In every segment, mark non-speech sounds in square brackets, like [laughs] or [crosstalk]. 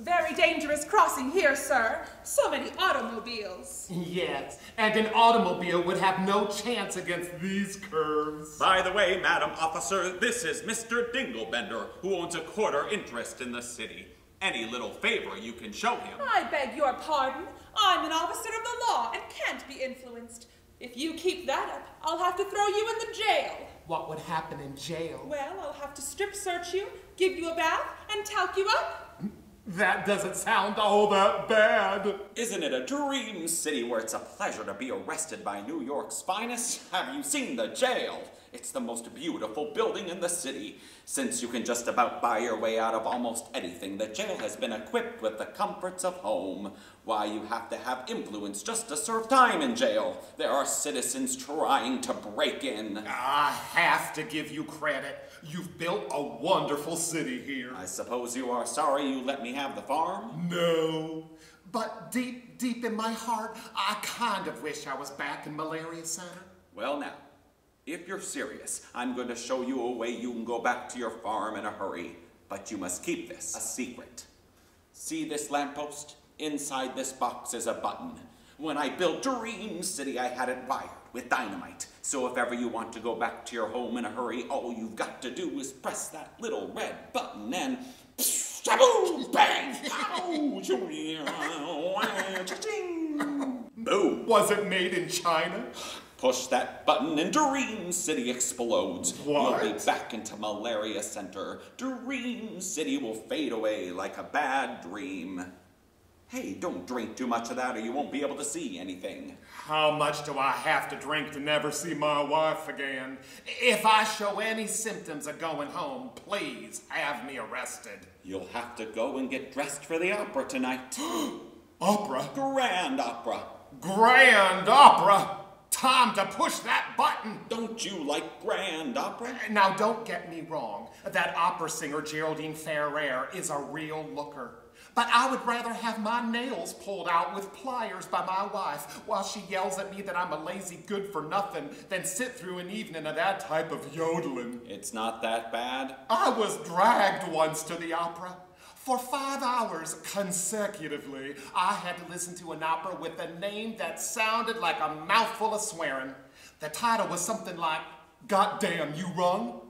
Very dangerous crossing here, sir. So many automobiles. Yes, and an automobile would have no chance against these curves. By the way, Madam Officer, this is Mr. Dinglebender, who owns a quarter interest in the city. Any little favor you can show him. I beg your pardon. I'm an officer of the law and can't be influenced. If you keep that up, I'll have to throw you in the jail. What would happen in jail? Well, I'll have to strip search you, give you a bath, and talc you up. Hmm? That doesn't sound all that bad. Isn't it a dream city where it's a pleasure to be arrested by New York's finest? Have you seen the jail? It's the most beautiful building in the city. Since you can just about buy your way out of almost anything, the jail has been equipped with the comforts of home. Why, you have to have influence just to serve time in jail. There are citizens trying to break in. I have to give you credit. You've built a wonderful city here. I suppose you are sorry you let me have the farm? No. But deep, deep in my heart, I kind of wish I was back in Malaria Center. Well, now, if you're serious, I'm going to show you a way you can go back to your farm in a hurry. But you must keep this a secret. See this lamppost? Inside this box is a button. When I built Dream City, I had it wired with dynamite. So if ever you want to go back to your home in a hurry, all you've got to do is press that little red button and [laughs] shaboom, bang, boom. Was it made in China? Push that button and Dream City explodes. What? You'll be back into Malaria Center. Dream City will fade away like a bad dream. Hey, don't drink too much of that or you won't be able to see anything. How much do I have to drink to never see my wife again? If I show any symptoms of going home, please have me arrested. You'll have to go and get dressed for the opera tonight. [gasps] Opera? Grand opera. Grand opera! Time to push that button! Don't you like grand opera? Uh, now, don't get me wrong. That opera singer Geraldine Farrar is a real looker. But I would rather have my nails pulled out with pliers by my wife while she yells at me that I'm a lazy good for nothing than sit through an evening of that type of yodeling. It's not that bad. I was dragged once to the opera. For five hours consecutively, I had to listen to an opera with a name that sounded like a mouthful of swearing. The title was something like, Goddamn, you rung?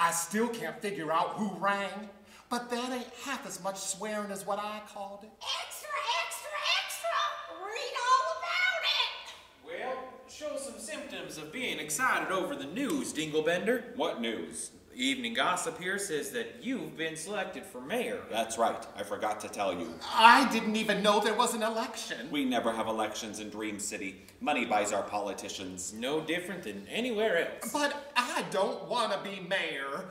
I still can't figure out who rang, but that ain't half as much swearing as what I called it. Extra, extra, extra! Read all about it! Well, show some symptoms of being excited over the news, Dinglebender. What news? Evening gossip here says that you've been selected for mayor. That's right. I forgot to tell you. I didn't even know there was an election. We never have elections in Dream City. Money buys our politicians. No different than anywhere else. But I don't want to be mayor.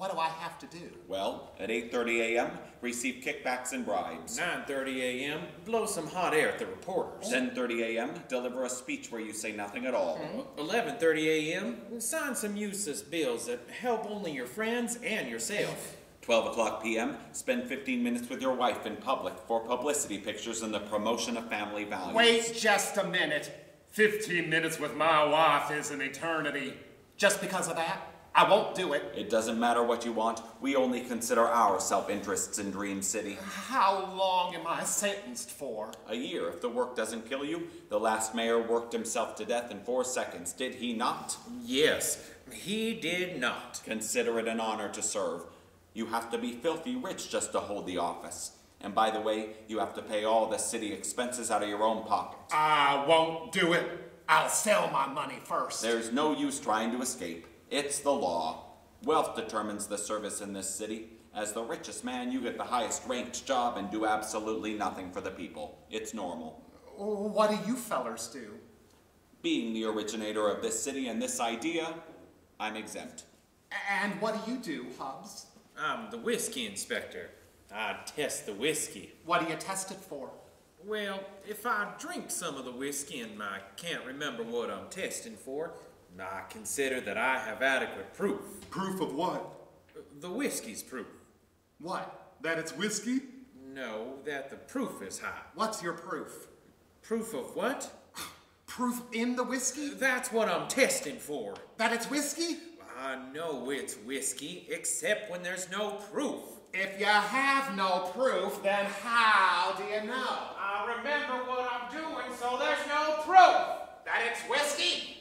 What do I have to do? Well, at 8:30 a.m., receive kickbacks and bribes. 9:30 a.m. Blow some hot air at the reporters. 10:30 a.m., deliver a speech where you say nothing at all. Uh-huh. 11:30 a.m. Sign some useless bills that help only your friends and yourself. 12 o'clock p.m., spend 15 minutes with your wife in public for publicity pictures and the promotion of family values. Wait just a minute. 15 minutes with my wife is an eternity. Just because of that, I won't do it. It doesn't matter what you want. We only consider our self-interests in Dream City. How long am I sentenced for? A year if the work doesn't kill you. The last mayor worked himself to death in four seconds, did he not? Yes, he did not. Consider it an honor to serve. You have to be filthy rich just to hold the office. And by the way, you have to pay all the city expenses out of your own pocket. I won't do it. I'll sell my money first. There's no use trying to escape. It's the law. Wealth determines the service in this city. As the richest man, you get the highest ranked job and do absolutely nothing for the people. It's normal. What do you fellers do? Being the originator of this city and this idea, I'm exempt. And what do you do, Hubbs? I'm the whiskey inspector. I test the whiskey. What do you test it for? Well, if I drink some of the whiskey and I can't remember what I'm testing for, I consider that I have adequate proof. Proof of what? The whiskey's proof. What? That it's whiskey? No, that the proof is high. What's your proof? Proof of what? proof in the whiskey? That's what I'm testing for. That it's whiskey? I know it's whiskey, except when there's no proof. If you have no proof, then how do you know? I remember what I'm doing, so there's no proof that it's whiskey.